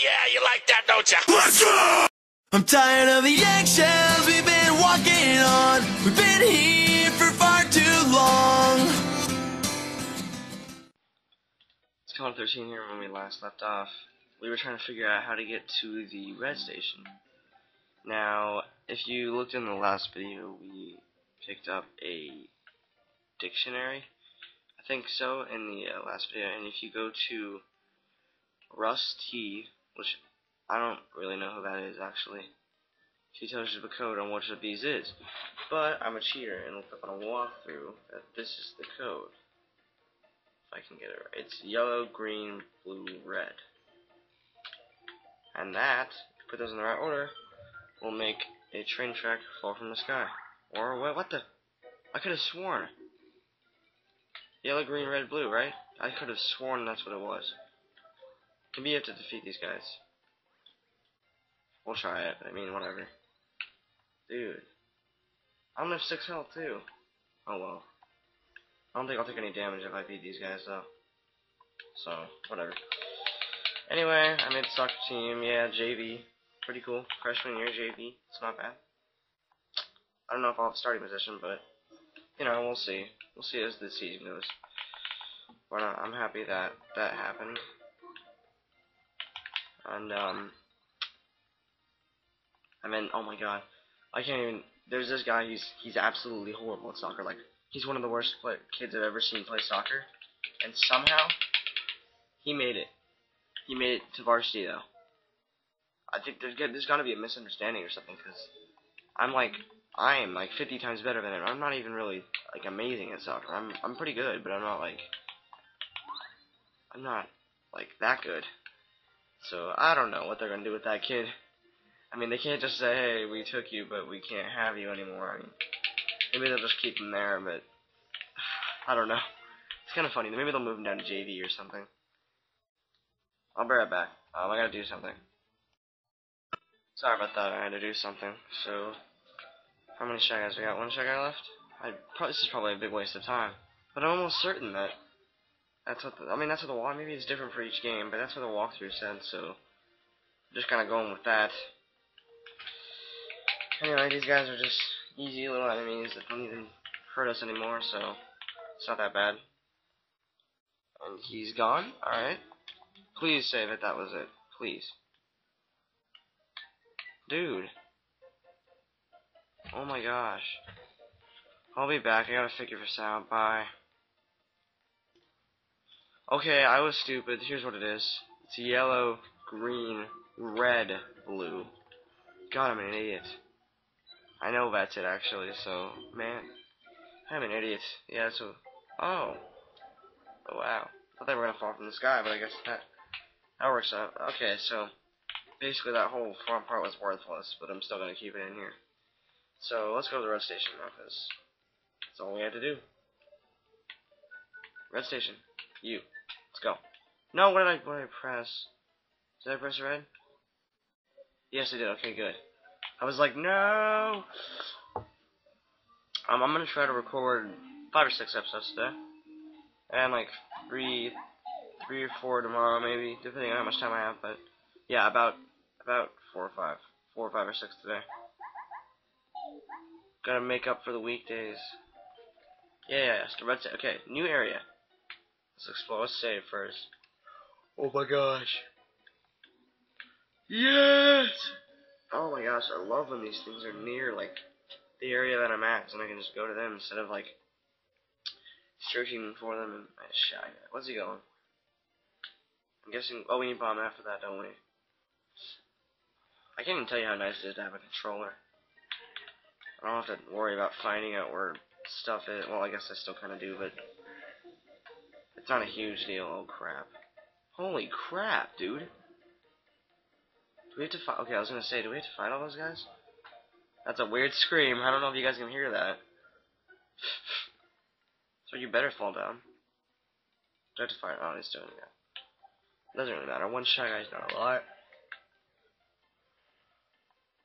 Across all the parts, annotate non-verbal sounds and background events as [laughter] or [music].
yeah, you like that, don't you? I'm tired of the eggshells we've been walking on. We've been here for far too long. It's Colin 13 here when we last left off. We were trying to figure out how to get to the red station. Now, if you looked in the last video, we picked up a dictionary. I think so in the uh, last video. And if you go to Russ T., which I don't really know who that is actually. She tells you the code on which of these is. But I'm a cheater and looked up on a walkthrough that this is the code. If I can get it right. It's yellow, green, blue, red. And that, if you put those in the right order, will make a train track fall from the sky. Or what, what the? I could have sworn. Yellow, green, red, blue, right? I could have sworn that's what it was. Maybe you have to defeat these guys. We'll try it. I mean, whatever. Dude. I'm gonna 6 health, too. Oh, well. I don't think I'll take any damage if I beat these guys, though. So, whatever. Anyway, I made soccer team. Yeah, JV. Pretty cool. Freshman year JV. It's not bad. I don't know if I'll have a starting position, but, you know, we'll see. We'll see as the season goes. But uh, I'm happy that that happened. And, um, I mean, oh my god, I can't even. There's this guy. He's he's absolutely horrible at soccer. Like he's one of the worst play, kids I've ever seen play soccer, and somehow he made it. He made it to varsity though. I think there's there's got to be a misunderstanding or something because I'm like I am like 50 times better than him. I'm not even really like amazing at soccer. I'm I'm pretty good, but I'm not like I'm not like that good. So I don't know what they're gonna do with that kid. I mean, they can't just say, hey, we took you, but we can't have you anymore. I mean, maybe they'll just keep him there, but [sighs] I don't know. It's kind of funny. Maybe they'll move him down to JV or something. I'll be right back. Um, I gotta do something. Sorry about that. I had to do something. So, how many Shy Guys we got? One Shy Guy left? I this is probably a big waste of time. But I'm almost certain that that's what the, I mean, that's what the walk. Maybe it's different for each game, but that's what the walkthrough said. So, just kind of going with that. Anyway, these guys are just easy little enemies that don't even hurt us anymore, so it's not that bad. And he's gone? Alright. Please save it. that was it. Please. Dude. Oh my gosh. I'll be back. I gotta figure this out. Bye. Okay, I was stupid. Here's what it is. It's yellow, green, red, blue. God, I'm an idiot. I know that's it actually, so man. I'm an idiot. Yeah, so oh. Oh wow. I thought they were gonna fall from the sky, but I guess that that works out. Okay, so basically that whole front part was worthless, but I'm still gonna keep it in here. So let's go to the red station cause that's all we had to do. Red station. You. Go. No, what did I what did I press? Did I press red? Yes I did, okay good. I was like, no. Um, I'm gonna try to record five or six episodes today, and like three, three or four tomorrow, maybe, depending on how much time I have. But yeah, about about four or five, four or five or six today. Gotta make up for the weekdays. Yeah, yeah, yeah. Okay, new area. Let's explore. Let's save first. Oh my gosh. Yes. Oh my gosh, I love when these things are near, like, the area that I'm at, and I can just go to them instead of, like, searching for them and I shy. Where's he going? I'm guessing, oh, we need bomb after that, don't we? I can't even tell you how nice it is to have a controller. I don't have to worry about finding out where stuff is. Well, I guess I still kind of do, but it's not a huge deal. Oh, crap. Holy crap, dude. Do we have to fight? Okay, I was gonna say, do we have to fight all those guys? That's a weird scream. I don't know if you guys can hear that. [laughs] so you better fall down. Do I have to fight? Oh, he's doing. Doesn't really matter. One shy guy's not a lot.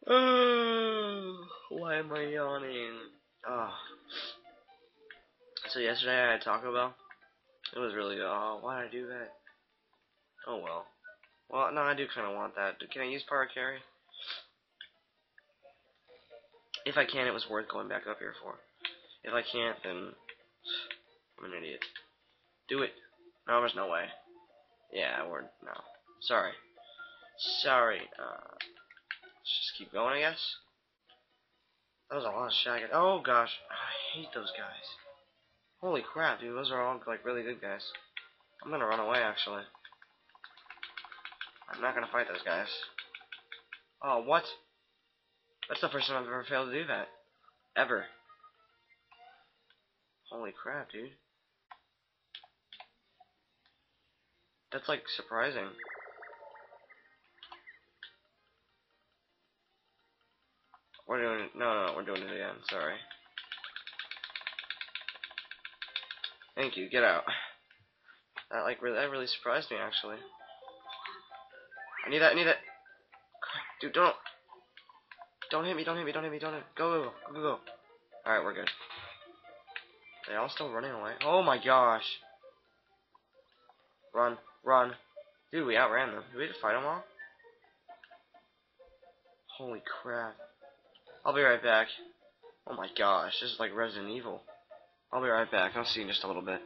Oh, [sighs] why am I yawning? Oh. So yesterday I had Taco Bell. It was really, oh, why did I do that? Oh well. Well, no, I do kind of want that. Can I use power carry? If I can, it was worth going back up here for. If I can't, then I'm an idiot. Do it. No, there's no way. Yeah, we're no. Sorry. Sorry. Uh, let's just keep going, I guess. That was a lot of shotgun. Oh gosh, I hate those guys. Holy crap, dude, those are all like really good guys. I'm gonna run away actually. I'm not gonna fight those guys. Oh, what? That's the first time I've ever failed to do that. Ever. Holy crap, dude. That's like surprising. We're doing it. No, no, we're doing it again. Sorry. Thank you. Get out. That like really, that really surprised me actually. I need that. I need that. Dude, don't. Don't hit me. Don't hit me. Don't hit me. Don't hit. Me. Go, go, go, go, go. All right, we're good. They all still running away. Oh my gosh. Run, run. Dude, we outran them. Did we just fight them all? Holy crap. I'll be right back. Oh my gosh, this is like Resident Evil. I'll be right back. I'll see you in just a little bit.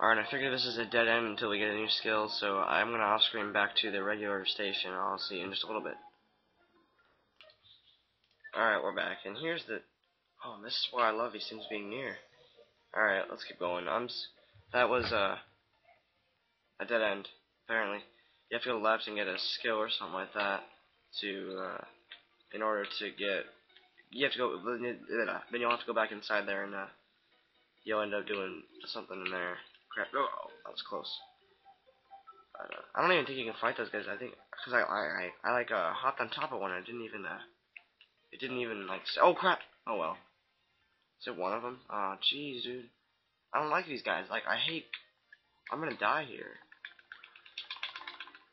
Alright, I figure this is a dead end until we get a new skill, so I'm gonna off screen back to the regular station. I'll see you in just a little bit. Alright, we're back, and here's the... Oh, this is why I love these things being near. Alright, let's keep going. I'm... S that was, uh... A dead end, apparently. You have to go left and get a skill or something like that to, uh in order to get you have to go then you'll have to go back inside there and uh, you'll end up doing something in there. Crap. Oh that was close. But, uh, I don't even think you can fight those guys. I think because I, I I I like uh hopped on top of one and it didn't even uh it didn't even like oh crap. Oh well. Is it one of them? Oh jeez dude. I don't like these guys. Like I hate I'm gonna die here.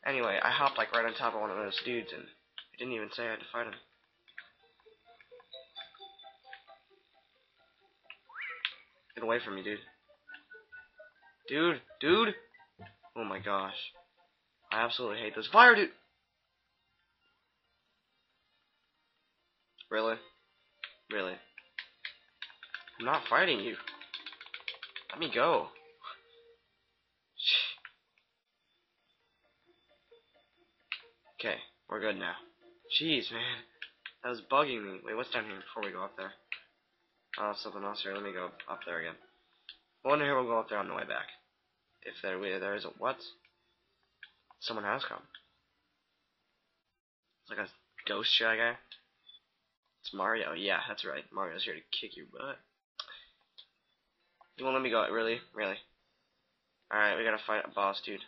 Anyway I hopped like right on top of one of those dudes and it didn't even say I had to fight him. Get away from me, dude. Dude, dude! Oh my gosh. I absolutely hate this. Fire, dude! Really? Really? I'm not fighting you. Let me go. [sighs] Okay, we're good now. Jeez, man. That was bugging me. Wait, what's down here before we go up there? Oh, something else here. Let me go up there again. One here, we'll go up there on the way back. If there, there is a what? Someone has come. It's like a ghost shy guy. It's Mario. Yeah, that's right. Mario's here to kick your butt. You won't let me go. Really? Really? Alright, we gotta fight a boss, dude.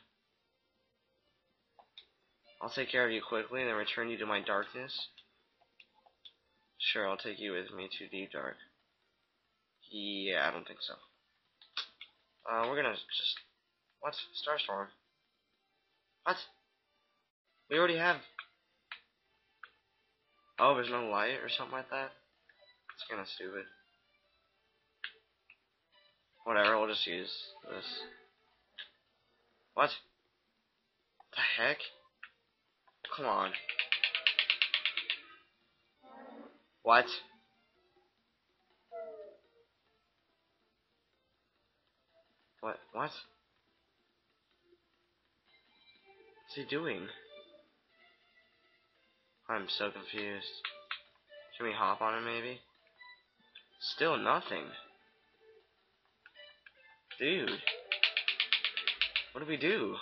I'll take care of you quickly and then return you to my darkness. Sure, I'll take you with me to Deep Dark. Yeah, I don't think so. Uh, we're gonna just... What? Starstorm? What? We already have... Oh, there's no light or something like that? It's kinda stupid. Whatever, we'll just use this. What? The heck? Come on. What? What? What? What's he doing? I'm so confused. Should we hop on him maybe? Still nothing. Dude. What do we do?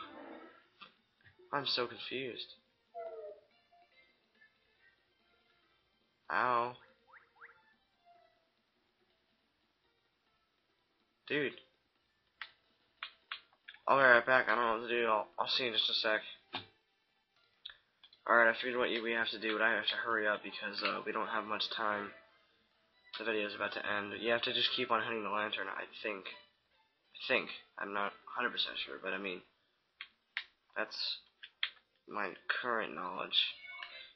I'm so confused. Ow. Dude. I'll be right back. I don't know what to do. I'll, I'll see you in just a sec. Alright, I figured what we have to do, but I have to hurry up because uh, we don't have much time. The video is about to end. You have to just keep on hitting the lantern, I think. I think. I'm not 100% sure, but I mean, that's my current knowledge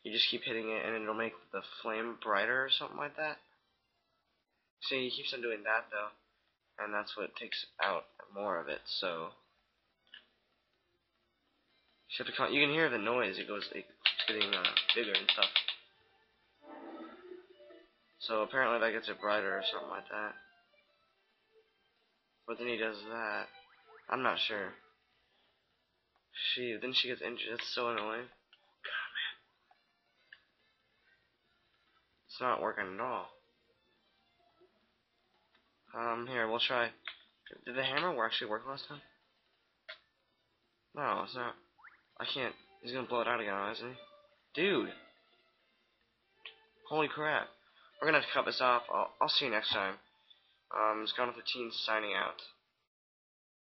you just keep hitting it and it'll make the flame brighter or something like that. See, he keeps on doing that though, and that's what takes out more of it, so You, have to con- you can hear the noise. It goes, it's getting uh, bigger and stuff. So apparently that gets it brighter or something like that. But then he does that. I'm not sure. She then she gets injured. That's so annoying. God, man. It's not working at all. Um, here we'll try. Did the hammer actually work last time? No, it's not. I can't. He's gonna blow it out again, isn't he? Dude. Holy crap. We're gonna have to cut this off. I'll, I'll see you next time. Um, it's Gone with the Teens signing out.